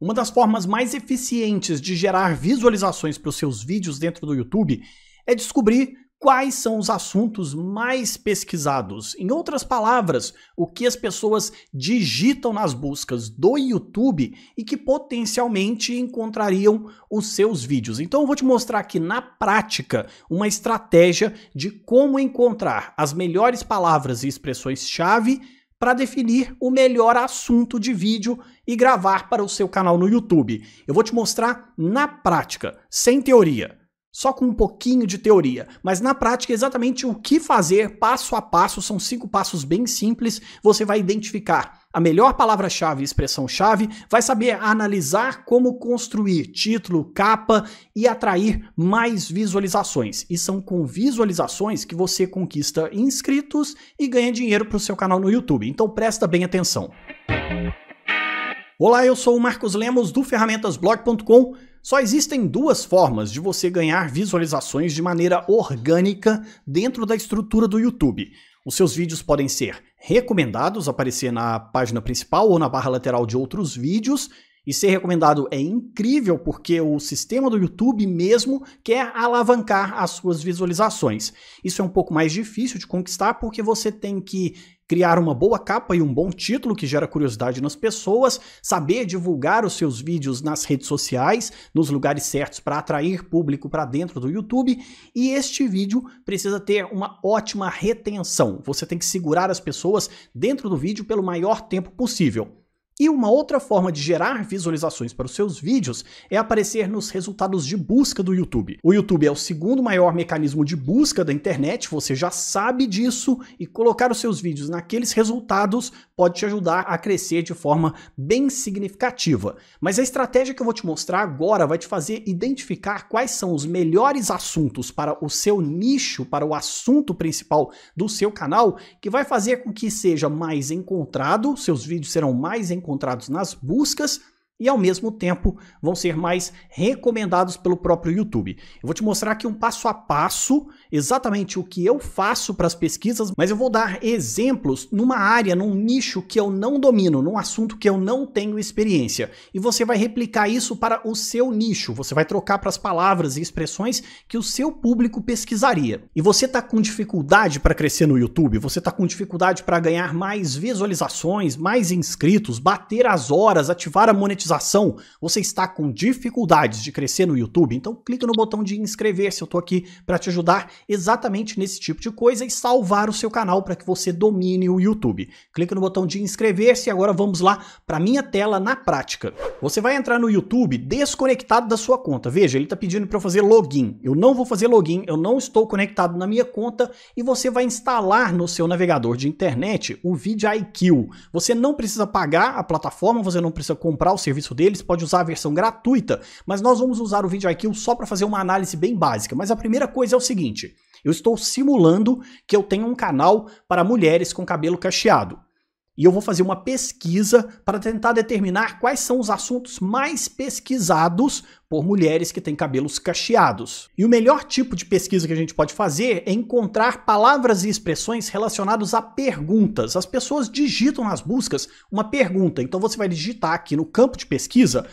Uma das formas mais eficientes de gerar visualizações para os seus vídeos dentro do YouTube é descobrir quais são os assuntos mais pesquisados. Em outras palavras, o que as pessoas digitam nas buscas do YouTube e que potencialmente encontrariam os seus vídeos. Então eu vou te mostrar aqui na prática uma estratégia de como encontrar as melhores palavras e expressões-chave para definir o melhor assunto de vídeo e gravar para o seu canal no YouTube. Eu vou te mostrar na prática, sem teoria só com um pouquinho de teoria, mas na prática exatamente o que fazer passo a passo, são cinco passos bem simples, você vai identificar a melhor palavra-chave e expressão-chave, vai saber analisar como construir título, capa e atrair mais visualizações. E são com visualizações que você conquista inscritos e ganha dinheiro para o seu canal no YouTube. Então presta bem atenção. Olá, eu sou o Marcos Lemos do ferramentasblog.com só existem duas formas de você ganhar visualizações de maneira orgânica dentro da estrutura do YouTube. Os seus vídeos podem ser recomendados, aparecer na página principal ou na barra lateral de outros vídeos, e ser recomendado é incrível porque o sistema do YouTube mesmo quer alavancar as suas visualizações. Isso é um pouco mais difícil de conquistar porque você tem que criar uma boa capa e um bom título que gera curiosidade nas pessoas, saber divulgar os seus vídeos nas redes sociais, nos lugares certos para atrair público para dentro do YouTube, e este vídeo precisa ter uma ótima retenção. Você tem que segurar as pessoas dentro do vídeo pelo maior tempo possível. E uma outra forma de gerar visualizações para os seus vídeos é aparecer nos resultados de busca do YouTube. O YouTube é o segundo maior mecanismo de busca da internet, você já sabe disso, e colocar os seus vídeos naqueles resultados pode te ajudar a crescer de forma bem significativa. Mas a estratégia que eu vou te mostrar agora vai te fazer identificar quais são os melhores assuntos para o seu nicho, para o assunto principal do seu canal, que vai fazer com que seja mais encontrado, seus vídeos serão mais encontrados encontrados nas buscas e ao mesmo tempo vão ser mais recomendados pelo próprio YouTube. Eu vou te mostrar aqui um passo a passo exatamente o que eu faço para as pesquisas, mas eu vou dar exemplos numa área, num nicho que eu não domino, num assunto que eu não tenho experiência. E você vai replicar isso para o seu nicho, você vai trocar para as palavras e expressões que o seu público pesquisaria. E você está com dificuldade para crescer no YouTube, você está com dificuldade para ganhar mais visualizações, mais inscritos, bater as horas, ativar a monetização, você está com dificuldades de crescer no YouTube, então clica no botão de inscrever-se, eu estou aqui para te ajudar exatamente nesse tipo de coisa e salvar o seu canal para que você domine o YouTube. Clica no botão de inscrever-se e agora vamos lá para minha tela na prática. Você vai entrar no YouTube desconectado da sua conta. Veja, ele está pedindo para eu fazer login. Eu não vou fazer login, eu não estou conectado na minha conta e você vai instalar no seu navegador de internet o vidIQ. Você não precisa pagar a plataforma, você não precisa comprar o serviço deles, pode usar a versão gratuita, mas nós vamos usar o vidIQ só para fazer uma análise bem básica. Mas a primeira coisa é o seguinte, eu estou simulando que eu tenho um canal para mulheres com cabelo cacheado. E eu vou fazer uma pesquisa para tentar determinar quais são os assuntos mais pesquisados por mulheres que têm cabelos cacheados. E o melhor tipo de pesquisa que a gente pode fazer é encontrar palavras e expressões relacionadas a perguntas. As pessoas digitam nas buscas uma pergunta, então você vai digitar aqui no campo de pesquisa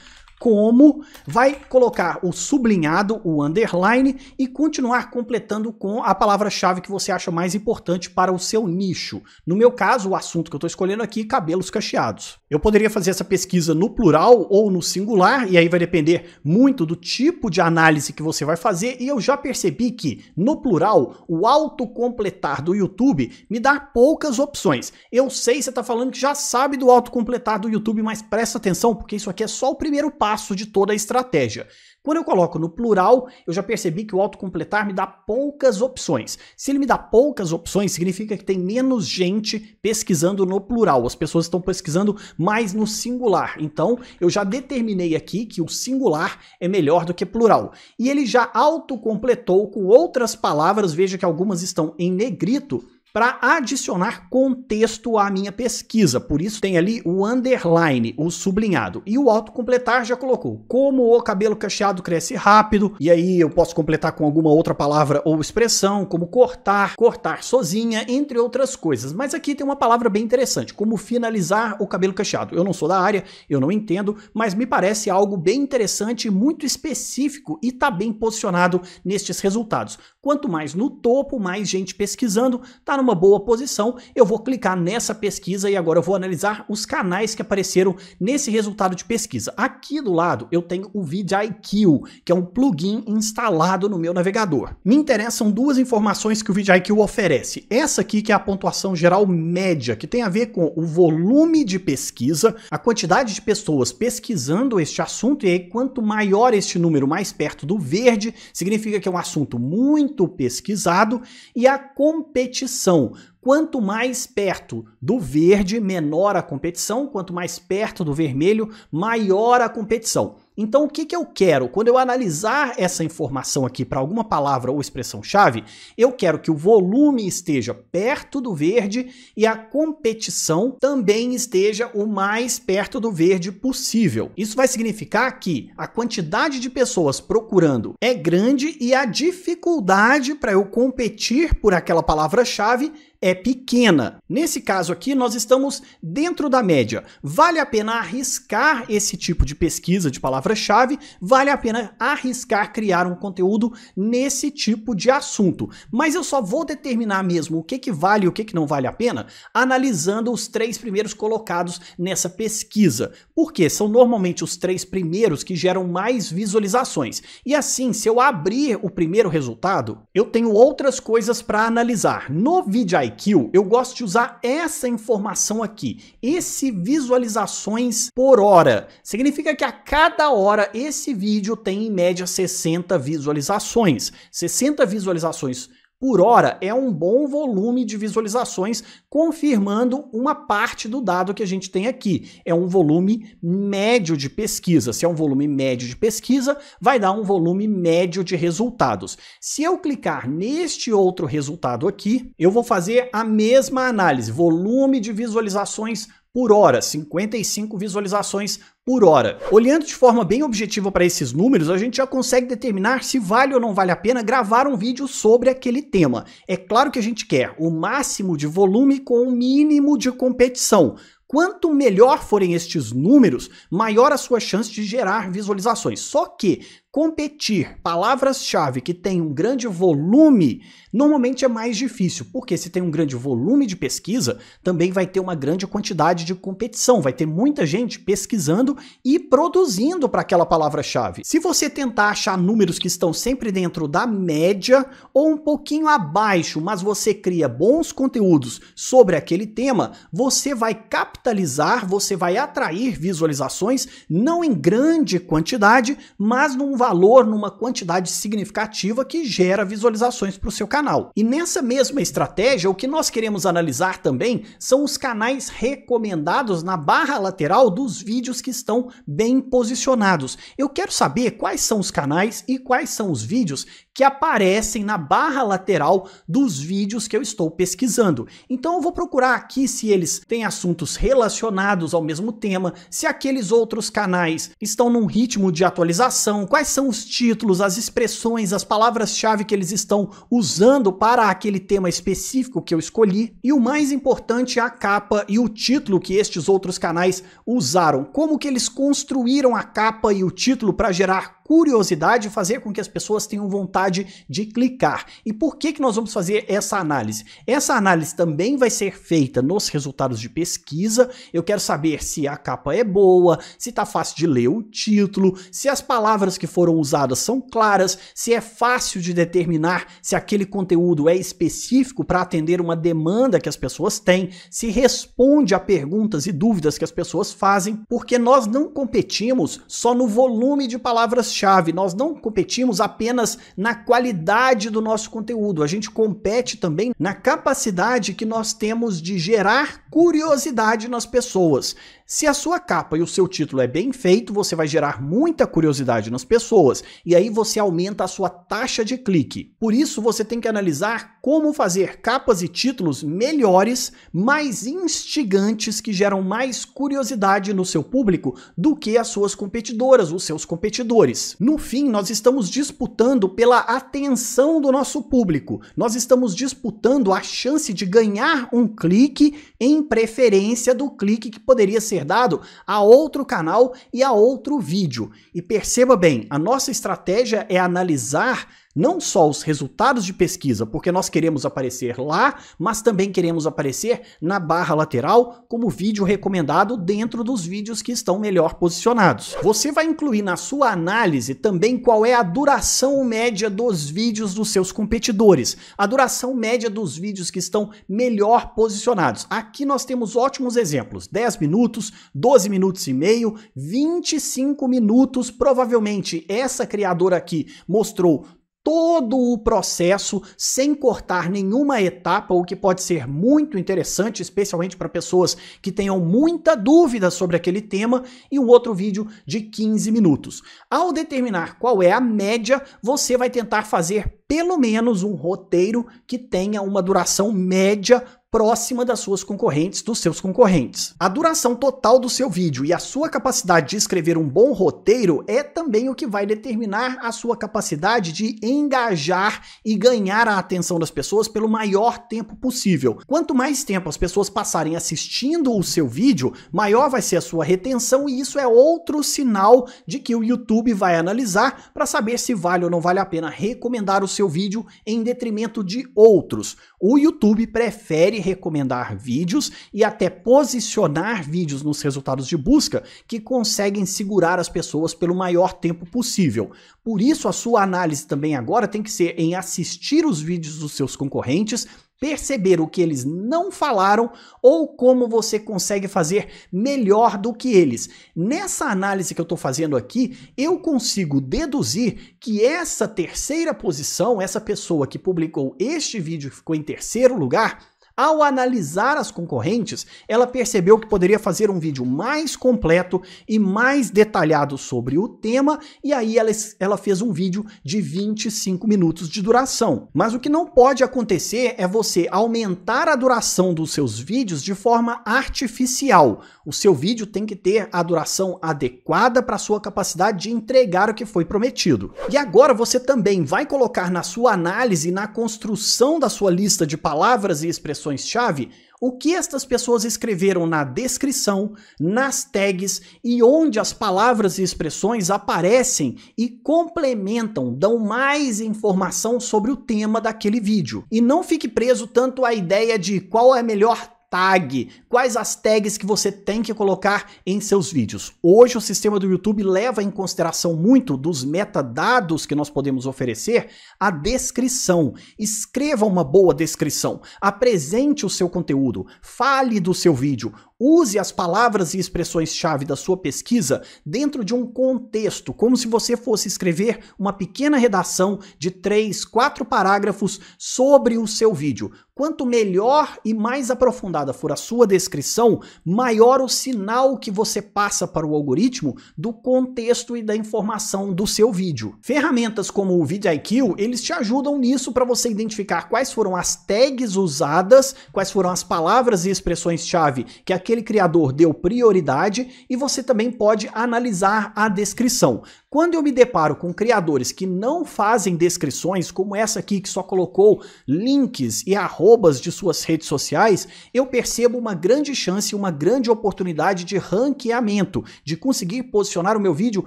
como vai colocar o sublinhado, o underline e continuar completando com a palavra-chave que você acha mais importante para o seu nicho. No meu caso, o assunto que eu estou escolhendo aqui, cabelos cacheados. Eu poderia fazer essa pesquisa no plural ou no singular, e aí vai depender muito do tipo de análise que você vai fazer, e eu já percebi que no plural, o autocompletar do YouTube me dá poucas opções. Eu sei você está falando que já sabe do autocompletar do YouTube, mas presta atenção, porque isso aqui é só o primeiro passo passo de toda a estratégia. Quando eu coloco no plural, eu já percebi que o autocompletar me dá poucas opções. Se ele me dá poucas opções, significa que tem menos gente pesquisando no plural. As pessoas estão pesquisando mais no singular. Então, eu já determinei aqui que o singular é melhor do que plural. E ele já autocompletou com outras palavras, veja que algumas estão em negrito, para adicionar contexto à minha pesquisa. Por isso tem ali o underline, o sublinhado. E o autocompletar já colocou como o cabelo cacheado cresce rápido, e aí eu posso completar com alguma outra palavra ou expressão, como cortar, cortar sozinha, entre outras coisas. Mas aqui tem uma palavra bem interessante, como finalizar o cabelo cacheado. Eu não sou da área, eu não entendo, mas me parece algo bem interessante, muito específico e está bem posicionado nestes resultados. Quanto mais no topo, mais gente pesquisando, tá numa boa posição. Eu vou clicar nessa pesquisa e agora eu vou analisar os canais que apareceram nesse resultado de pesquisa. Aqui do lado eu tenho o vidIQ, que é um plugin instalado no meu navegador. Me interessam duas informações que o vidIQ oferece. Essa aqui que é a pontuação geral média, que tem a ver com o volume de pesquisa, a quantidade de pessoas pesquisando este assunto, e aí quanto maior este número, mais perto do verde, significa que é um assunto muito pesquisado, e a competição. Quanto mais perto do verde, menor a competição, quanto mais perto do vermelho, maior a competição. Então, o que, que eu quero? Quando eu analisar essa informação aqui para alguma palavra ou expressão-chave, eu quero que o volume esteja perto do verde e a competição também esteja o mais perto do verde possível. Isso vai significar que a quantidade de pessoas procurando é grande e a dificuldade para eu competir por aquela palavra-chave é pequena. Nesse caso aqui, nós estamos dentro da média. Vale a pena arriscar esse tipo de pesquisa de palavra-chave? Vale a pena arriscar criar um conteúdo nesse tipo de assunto? Mas eu só vou determinar mesmo o que, que vale e o que, que não vale a pena analisando os três primeiros colocados nessa pesquisa. Porque são normalmente os três primeiros que geram mais visualizações. E assim, se eu abrir o primeiro resultado, eu tenho outras coisas para analisar. No vídeo IQ, eu gosto de usar essa informação aqui. Esse visualizações por hora. Significa que a cada hora esse vídeo tem em média 60 visualizações. 60 visualizações por hora é um bom volume de visualizações, confirmando uma parte do dado que a gente tem aqui. É um volume médio de pesquisa. Se é um volume médio de pesquisa, vai dar um volume médio de resultados. Se eu clicar neste outro resultado aqui, eu vou fazer a mesma análise, volume de visualizações por hora, 55 visualizações por hora. Olhando de forma bem objetiva para esses números, a gente já consegue determinar se vale ou não vale a pena gravar um vídeo sobre aquele tema. É claro que a gente quer o máximo de volume com o mínimo de competição. Quanto melhor forem estes números, maior a sua chance de gerar visualizações. Só que competir palavras-chave que têm um grande volume normalmente é mais difícil, porque se tem um grande volume de pesquisa, também vai ter uma grande quantidade de competição, vai ter muita gente pesquisando e produzindo para aquela palavra-chave. Se você tentar achar números que estão sempre dentro da média ou um pouquinho abaixo, mas você cria bons conteúdos sobre aquele tema, você vai capitalizar, você vai atrair visualizações, não em grande quantidade, mas num valor numa quantidade significativa que gera visualizações para o seu canal. E nessa mesma estratégia, o que nós queremos analisar também são os canais recomendados na barra lateral dos vídeos que estão bem posicionados. Eu quero saber quais são os canais e quais são os vídeos que aparecem na barra lateral dos vídeos que eu estou pesquisando. Então eu vou procurar aqui se eles têm assuntos relacionados ao mesmo tema, se aqueles outros canais estão num ritmo de atualização, quais são os títulos, as expressões, as palavras-chave que eles estão usando para aquele tema específico que eu escolhi. E o mais importante é a capa e o título que estes outros canais usaram. Como que eles construíram a capa e o título para gerar curiosidade e fazer com que as pessoas tenham vontade de clicar. E por que, que nós vamos fazer essa análise? Essa análise também vai ser feita nos resultados de pesquisa. Eu quero saber se a capa é boa, se está fácil de ler o título, se as palavras que foram usadas são claras, se é fácil de determinar se aquele conteúdo é específico para atender uma demanda que as pessoas têm, se responde a perguntas e dúvidas que as pessoas fazem, porque nós não competimos só no volume de palavras chave Nós não competimos apenas na qualidade do nosso conteúdo, a gente compete também na capacidade que nós temos de gerar curiosidade nas pessoas. Se a sua capa e o seu título é bem feito, você vai gerar muita curiosidade nas pessoas e aí você aumenta a sua taxa de clique. Por isso, você tem que analisar como fazer capas e títulos melhores, mais instigantes, que geram mais curiosidade no seu público do que as suas competidoras, os seus competidores. No fim, nós estamos disputando pela atenção do nosso público. Nós estamos disputando a chance de ganhar um clique em preferência do clique que poderia ser dado a outro canal e a outro vídeo. E perceba bem, a nossa estratégia é analisar não só os resultados de pesquisa, porque nós queremos aparecer lá, mas também queremos aparecer na barra lateral como vídeo recomendado dentro dos vídeos que estão melhor posicionados. Você vai incluir na sua análise também qual é a duração média dos vídeos dos seus competidores, a duração média dos vídeos que estão melhor posicionados. Aqui nós temos ótimos exemplos: 10 minutos, 12 minutos e meio, 25 minutos. Provavelmente essa criadora aqui mostrou todo o processo sem cortar nenhuma etapa, o que pode ser muito interessante, especialmente para pessoas que tenham muita dúvida sobre aquele tema, e um outro vídeo de 15 minutos. Ao determinar qual é a média, você vai tentar fazer pelo menos um roteiro que tenha uma duração média próxima das suas concorrentes, dos seus concorrentes. A duração total do seu vídeo e a sua capacidade de escrever um bom roteiro é também o que vai determinar a sua capacidade de engajar e ganhar a atenção das pessoas pelo maior tempo possível. Quanto mais tempo as pessoas passarem assistindo o seu vídeo, maior vai ser a sua retenção e isso é outro sinal de que o YouTube vai analisar para saber se vale ou não vale a pena recomendar o seu vídeo em detrimento de outros. O YouTube prefere recomendar vídeos e até posicionar vídeos nos resultados de busca que conseguem segurar as pessoas pelo maior tempo possível. Por isso, a sua análise também agora tem que ser em assistir os vídeos dos seus concorrentes perceber o que eles não falaram ou como você consegue fazer melhor do que eles. Nessa análise que eu estou fazendo aqui, eu consigo deduzir que essa terceira posição, essa pessoa que publicou este vídeo que ficou em terceiro lugar, ao analisar as concorrentes, ela percebeu que poderia fazer um vídeo mais completo e mais detalhado sobre o tema, e aí ela, ela fez um vídeo de 25 minutos de duração. Mas o que não pode acontecer é você aumentar a duração dos seus vídeos de forma artificial. O seu vídeo tem que ter a duração adequada para sua capacidade de entregar o que foi prometido. E agora você também vai colocar na sua análise, na construção da sua lista de palavras e expressões expressões-chave o que estas pessoas escreveram na descrição, nas tags e onde as palavras e expressões aparecem e complementam, dão mais informação sobre o tema daquele vídeo. E não fique preso tanto à ideia de qual é a melhor tag, quais as tags que você tem que colocar em seus vídeos. Hoje o sistema do YouTube leva em consideração muito dos metadados que nós podemos oferecer a descrição. Escreva uma boa descrição, apresente o seu conteúdo, fale do seu vídeo, Use as palavras e expressões-chave da sua pesquisa dentro de um contexto, como se você fosse escrever uma pequena redação de três, quatro parágrafos sobre o seu vídeo. Quanto melhor e mais aprofundada for a sua descrição, maior o sinal que você passa para o algoritmo do contexto e da informação do seu vídeo. Ferramentas como o VidIQ, eles te ajudam nisso para você identificar quais foram as tags usadas, quais foram as palavras e expressões-chave que aquele criador deu prioridade e você também pode analisar a descrição. Quando eu me deparo com criadores que não fazem descrições, como essa aqui que só colocou links e arrobas de suas redes sociais, eu percebo uma grande chance, uma grande oportunidade de ranqueamento, de conseguir posicionar o meu vídeo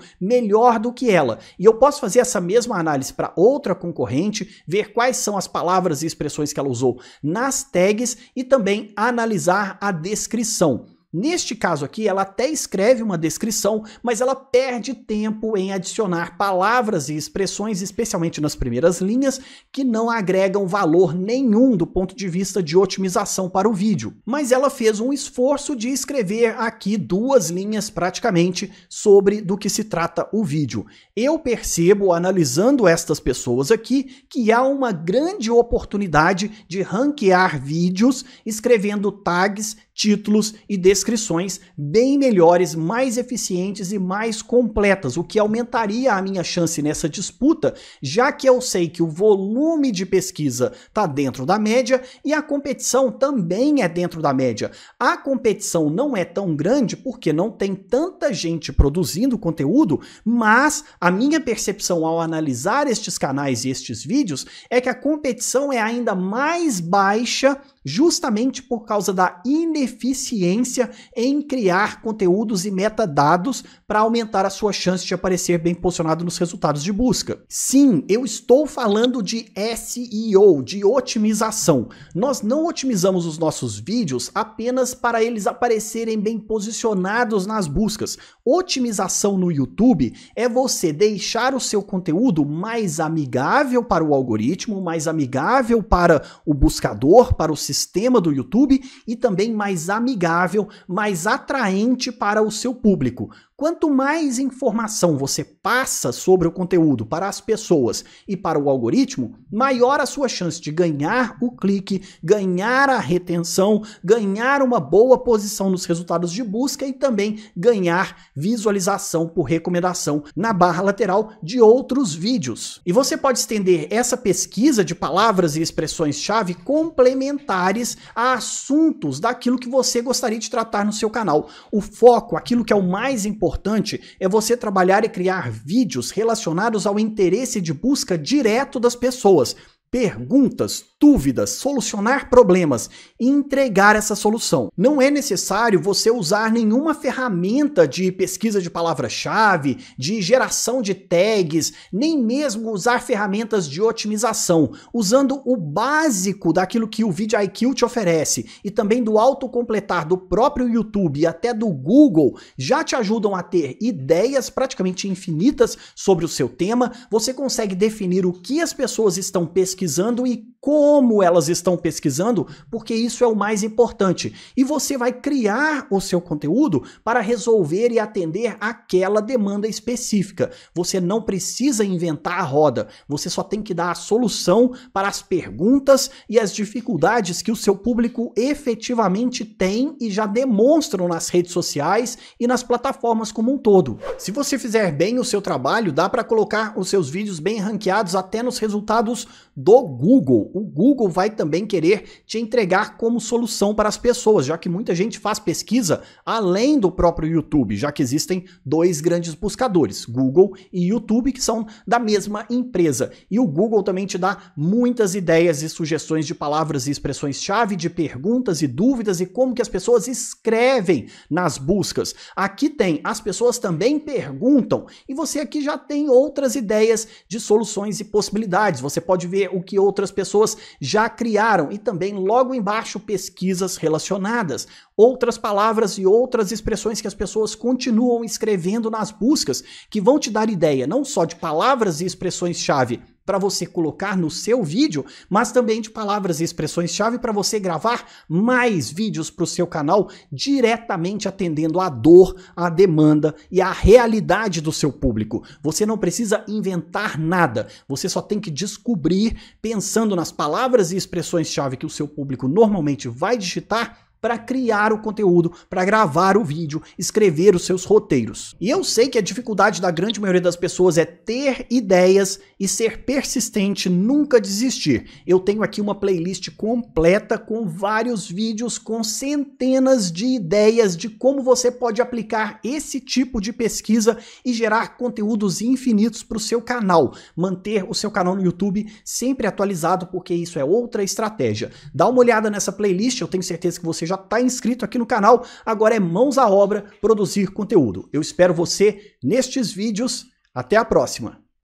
melhor do que ela. E eu posso fazer essa mesma análise para outra concorrente, ver quais são as palavras e expressões que ela usou nas tags e também analisar a descrição. Neste caso aqui, ela até escreve uma descrição, mas ela perde tempo em adicionar palavras e expressões, especialmente nas primeiras linhas, que não agregam valor nenhum do ponto de vista de otimização para o vídeo. Mas ela fez um esforço de escrever aqui duas linhas praticamente sobre do que se trata o vídeo. Eu percebo, analisando estas pessoas aqui, que há uma grande oportunidade de ranquear vídeos escrevendo tags títulos e descrições bem melhores, mais eficientes e mais completas, o que aumentaria a minha chance nessa disputa, já que eu sei que o volume de pesquisa está dentro da média e a competição também é dentro da média. A competição não é tão grande porque não tem tanta gente produzindo conteúdo, mas a minha percepção ao analisar estes canais e estes vídeos é que a competição é ainda mais baixa justamente por causa da ineficiência em criar conteúdos e metadados para aumentar a sua chance de aparecer bem posicionado nos resultados de busca. Sim, eu estou falando de SEO, de otimização. Nós não otimizamos os nossos vídeos apenas para eles aparecerem bem posicionados nas buscas. Otimização no YouTube é você deixar o seu conteúdo mais amigável para o algoritmo, mais amigável para o buscador, para o sistema sistema do YouTube e também mais amigável, mais atraente para o seu público. Quanto mais informação você passa sobre o conteúdo para as pessoas e para o algoritmo, maior a sua chance de ganhar o clique, ganhar a retenção, ganhar uma boa posição nos resultados de busca e também ganhar visualização por recomendação na barra lateral de outros vídeos. E você pode estender essa pesquisa de palavras e expressões-chave complementares a assuntos daquilo que você gostaria de tratar no seu canal. O foco, aquilo que é o mais importante, importante é você trabalhar e criar vídeos relacionados ao interesse de busca direto das pessoas perguntas, dúvidas, solucionar problemas e entregar essa solução. Não é necessário você usar nenhuma ferramenta de pesquisa de palavra-chave, de geração de tags, nem mesmo usar ferramentas de otimização. Usando o básico daquilo que o VidIQ te oferece e também do autocompletar do próprio YouTube e até do Google já te ajudam a ter ideias praticamente infinitas sobre o seu tema. Você consegue definir o que as pessoas estão pesquisando pesquisando e como elas estão pesquisando, porque isso é o mais importante. E você vai criar o seu conteúdo para resolver e atender aquela demanda específica. Você não precisa inventar a roda, você só tem que dar a solução para as perguntas e as dificuldades que o seu público efetivamente tem e já demonstram nas redes sociais e nas plataformas como um todo. Se você fizer bem o seu trabalho, dá para colocar os seus vídeos bem ranqueados até nos resultados do Google o Google vai também querer te entregar como solução para as pessoas, já que muita gente faz pesquisa além do próprio YouTube, já que existem dois grandes buscadores, Google e YouTube, que são da mesma empresa. E o Google também te dá muitas ideias e sugestões de palavras e expressões-chave, de perguntas e dúvidas e como que as pessoas escrevem nas buscas. Aqui tem, as pessoas também perguntam, e você aqui já tem outras ideias de soluções e possibilidades. Você pode ver o que outras pessoas já criaram. E também logo embaixo pesquisas relacionadas, outras palavras e outras expressões que as pessoas continuam escrevendo nas buscas, que vão te dar ideia não só de palavras e expressões-chave para você colocar no seu vídeo, mas também de palavras e expressões-chave para você gravar mais vídeos para o seu canal diretamente atendendo à dor, à demanda e à realidade do seu público. Você não precisa inventar nada, você só tem que descobrir, pensando nas palavras e expressões-chave que o seu público normalmente vai digitar para criar o conteúdo, para gravar o vídeo, escrever os seus roteiros. E eu sei que a dificuldade da grande maioria das pessoas é ter ideias e ser persistente, nunca desistir. Eu tenho aqui uma playlist completa com vários vídeos com centenas de ideias de como você pode aplicar esse tipo de pesquisa e gerar conteúdos infinitos para o seu canal, manter o seu canal no YouTube sempre atualizado, porque isso é outra estratégia. Dá uma olhada nessa playlist, eu tenho certeza que você já está inscrito aqui no canal, agora é mãos à obra produzir conteúdo. Eu espero você nestes vídeos. Até a próxima!